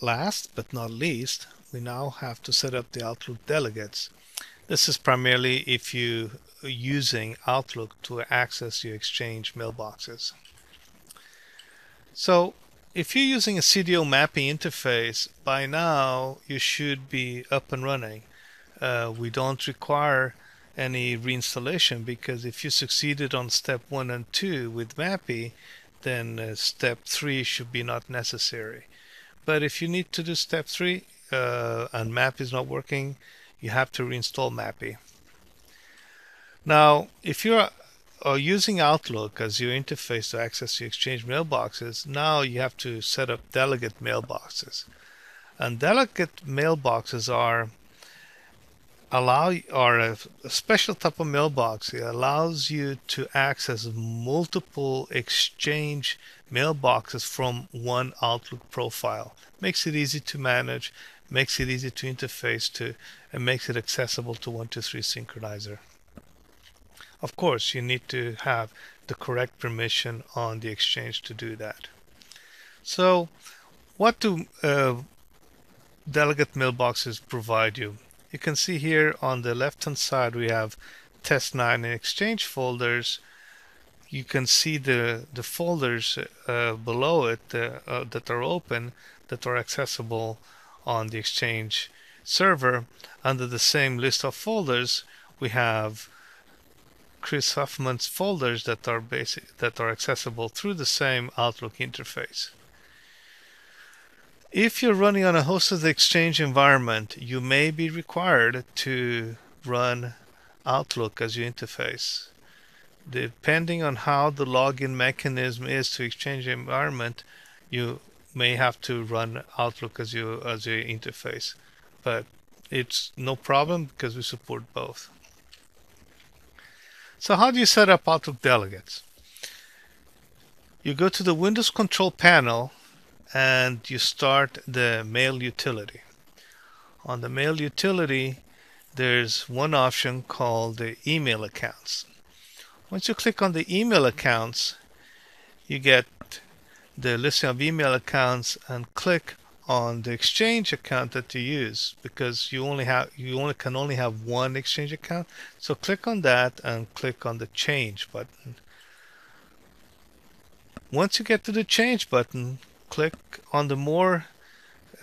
last but not least, we now have to set up the Outlook delegates. This is primarily if you are using Outlook to access your Exchange mailboxes. So if you're using a CDO MAPI interface, by now you should be up and running. Uh, we don't require any reinstallation because if you succeeded on step one and two with MAPI, then uh, step three should be not necessary. But if you need to do step three uh, and MAPI is not working, you have to reinstall MAPI. Now, if you're uh, using Outlook as your interface to access your Exchange mailboxes, now you have to set up delegate mailboxes. And delegate mailboxes are allow or a, a, special type of mailbox it allows you to access multiple exchange mailboxes from one outlook profile. Makes it easy to manage makes it easy to interface to and makes it accessible to 123 synchronizer. Of course you need to have the correct permission on the exchange to do that. So what do uh, delegate mailboxes provide you you can see here on the left hand side we have test9 and exchange folders. You can see the the folders uh, below it uh, uh, that are open that are accessible on the exchange server. Under the same list of folders we have Chris Huffman's folders that are basic that are accessible through the same Outlook interface if you're running on a hosted Exchange environment, you may be required to run Outlook as your interface. Depending on how the login mechanism is to Exchange environment, you may have to run Outlook as your as your interface. But it's no problem because we support both. So how do you set up Outlook delegates? You go to the Windows Control Panel and you start the mail utility. On the mail utility, there's one option called the email accounts. Once you click on the email accounts, you get the listing of email accounts and click on the exchange account that you use because you only have you only can only have one exchange account so click on that and click on the change button once you get to the change button click on the more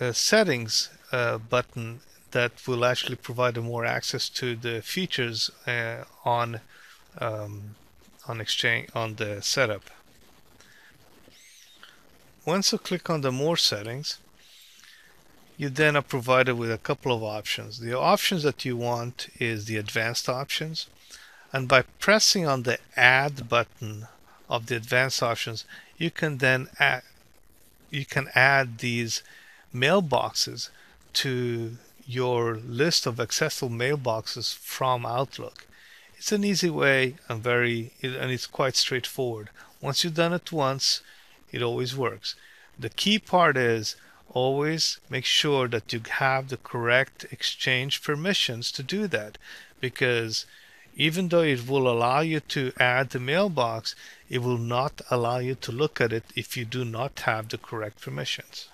uh, settings uh, button that will actually provide more access to the features uh, on um, on exchange on the setup. Once you click on the more settings you then are provided with a couple of options. The options that you want is the advanced options and by pressing on the add button of the advanced options you can then add, you can add these mailboxes to your list of accessible mailboxes from Outlook. It's an easy way and very and it's quite straightforward. Once you've done it once, it always works. The key part is always make sure that you have the correct exchange permissions to do that because even though it will allow you to add the mailbox, it will not allow you to look at it if you do not have the correct permissions.